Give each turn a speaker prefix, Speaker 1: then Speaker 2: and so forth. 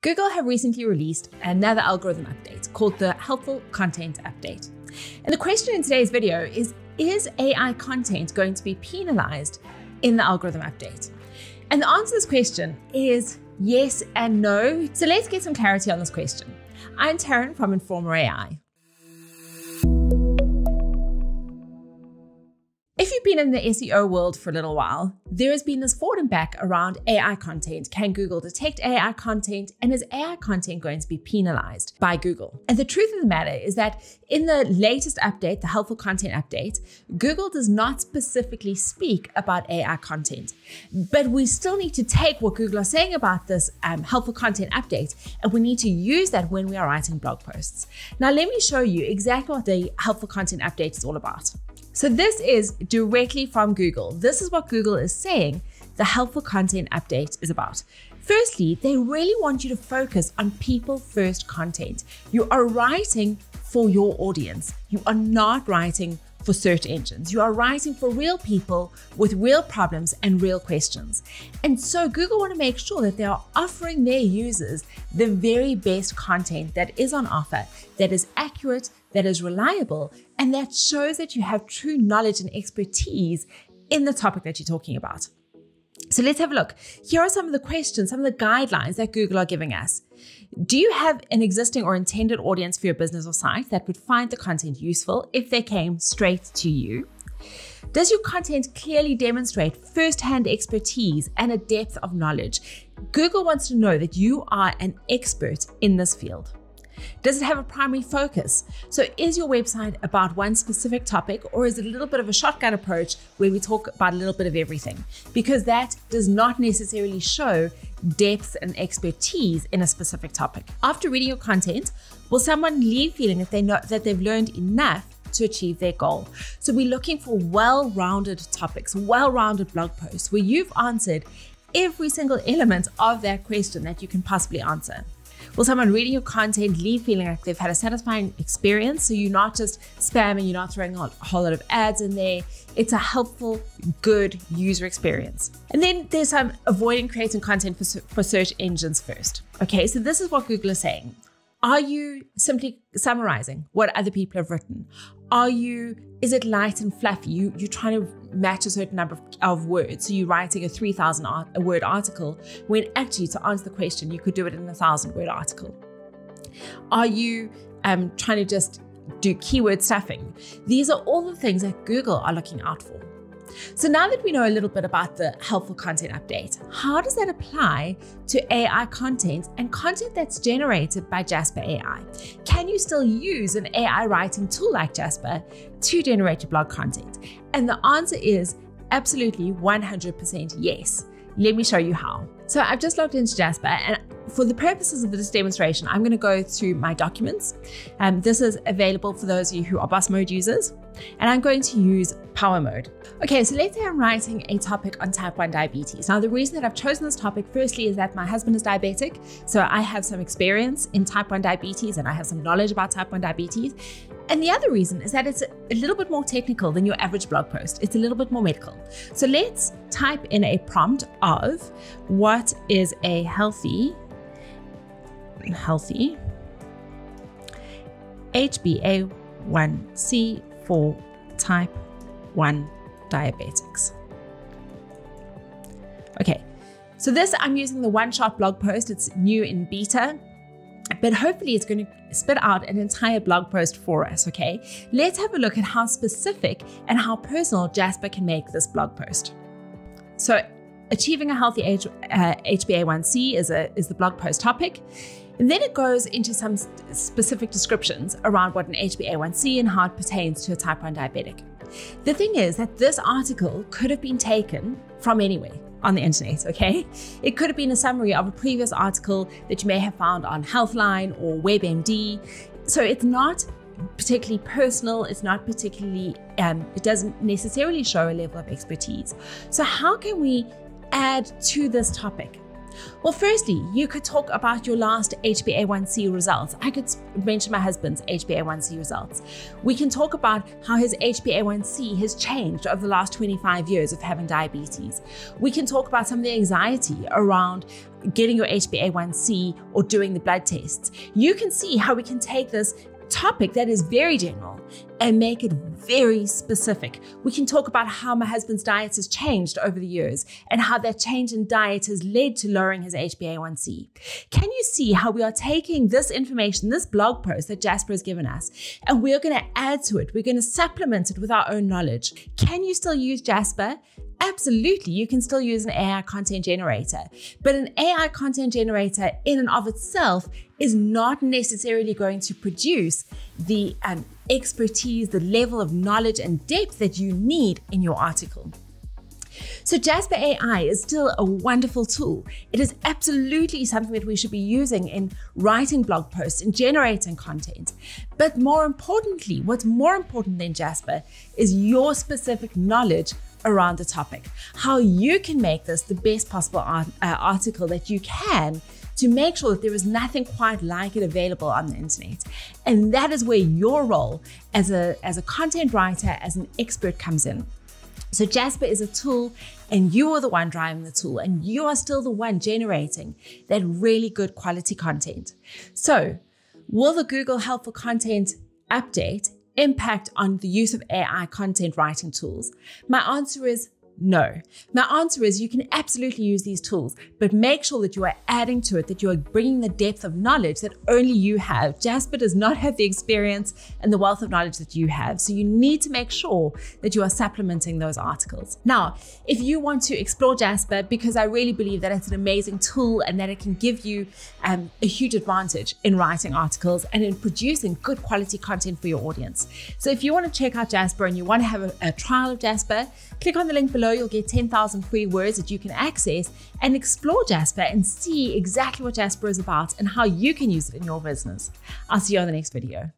Speaker 1: Google have recently released another algorithm update called the Helpful Content Update. And the question in today's video is Is AI content going to be penalized in the algorithm update? And the answer to this question is yes and no. So let's get some clarity on this question. I'm Taryn from Informer AI. If you've been in the SEO world for a little while, there has been this forward and back around AI content. Can Google detect AI content? And is AI content going to be penalized by Google? And the truth of the matter is that in the latest update, the helpful content update, Google does not specifically speak about AI content. But we still need to take what Google are saying about this um, helpful content update and we need to use that when we are writing blog posts. Now, let me show you exactly what the helpful content update is all about. So this is directly from Google. This is what Google is saying the helpful content update is about. Firstly, they really want you to focus on people first content. You are writing for your audience. You are not writing for search engines. You are writing for real people with real problems and real questions. And so Google want to make sure that they are offering their users the very best content that is on offer, that is accurate, that is reliable, and that shows that you have true knowledge and expertise in the topic that you're talking about. So let's have a look. Here are some of the questions, some of the guidelines that Google are giving us. Do you have an existing or intended audience for your business or site that would find the content useful if they came straight to you? Does your content clearly demonstrate first-hand expertise and a depth of knowledge? Google wants to know that you are an expert in this field. Does it have a primary focus? So, is your website about one specific topic, or is it a little bit of a shotgun approach where we talk about a little bit of everything? Because that does not necessarily show depth and expertise in a specific topic. After reading your content, will someone leave feeling that they know that they've learned enough to achieve their goal. So we're looking for well-rounded topics, well-rounded blog posts where you've answered every single element of that question that you can possibly answer. Will someone reading your content leave feeling like they've had a satisfying experience? So you're not just spamming, you're not throwing a whole lot of ads in there. It's a helpful, good user experience. And then there's some avoiding creating content for, for search engines first. Okay, so this is what Google is saying. Are you simply summarizing what other people have written? Are you, is it light and fluffy? You, you're trying to match a certain number of, of words. So you're writing a 3,000 art, word article when actually to answer the question, you could do it in a thousand word article. Are you um, trying to just do keyword stuffing? These are all the things that Google are looking out for. So now that we know a little bit about the helpful content update, how does that apply to AI content and content that's generated by Jasper AI? Can you still use an AI writing tool like Jasper to generate your blog content? And the answer is absolutely 100% yes. Let me show you how. So I've just logged into Jasper and for the purposes of this demonstration, I'm going to go through my documents. Um, this is available for those of you who are Boss Mode users, and I'm going to use power mode. Okay, so let's say I'm writing a topic on type 1 diabetes. Now, the reason that I've chosen this topic, firstly, is that my husband is diabetic, so I have some experience in type 1 diabetes and I have some knowledge about type 1 diabetes. And the other reason is that it's a little bit more technical than your average blog post. It's a little bit more medical. So let's type in a prompt of what is a healthy healthy. HbA1c for type 1 diabetics. Okay, so this I'm using the one shot blog post. It's new in beta, but hopefully it's going to spit out an entire blog post for us. Okay, let's have a look at how specific and how personal Jasper can make this blog post. So, achieving a healthy H, uh, HbA1c is a is the blog post topic. And then it goes into some specific descriptions around what an HbA1c and how it pertains to a type 1 diabetic. The thing is that this article could have been taken from anywhere on the internet, okay? It could have been a summary of a previous article that you may have found on Healthline or WebMD. So it's not particularly personal, it's not particularly, um, it doesn't necessarily show a level of expertise. So, how can we add to this topic? Well, firstly, you could talk about your last HbA1c results. I could mention my husband's HbA1c results. We can talk about how his HbA1c has changed over the last 25 years of having diabetes. We can talk about some of the anxiety around getting your HbA1c or doing the blood tests, you can see how we can take this topic that is very general and make it very specific. We can talk about how my husband's diet has changed over the years and how that change in diet has led to lowering his HbA1c. Can you see how we are taking this information, this blog post that Jasper has given us, and we're going to add to it? We're going to supplement it with our own knowledge. Can you still use Jasper? Absolutely, you can still use an AI content generator, but an AI content generator in and of itself is not necessarily going to produce the um, expertise, the level of knowledge and depth that you need in your article. So Jasper AI is still a wonderful tool. It is absolutely something that we should be using in writing blog posts and generating content. But more importantly, what's more important than Jasper is your specific knowledge around the topic. How you can make this the best possible art, uh, article that you can to make sure that there is nothing quite like it available on the internet. And that is where your role as a, as a content writer, as an expert comes in. So Jasper is a tool and you are the one driving the tool and you are still the one generating that really good quality content. So will the Google Helpful Content update impact on the use of AI content writing tools? My answer is no. My answer is you can absolutely use these tools, but make sure that you are adding to it, that you are bringing the depth of knowledge that only you have. Jasper does not have the experience and the wealth of knowledge that you have. So you need to make sure that you are supplementing those articles. Now, if you want to explore Jasper, because I really believe that it's an amazing tool and that it can give you um, a huge advantage in writing articles and in producing good quality content for your audience. So if you want to check out Jasper and you want to have a, a trial of Jasper, click on the link below below, you'll get 10,000 free words that you can access and explore Jasper and see exactly what Jasper is about and how you can use it in your business. I'll see you on the next video.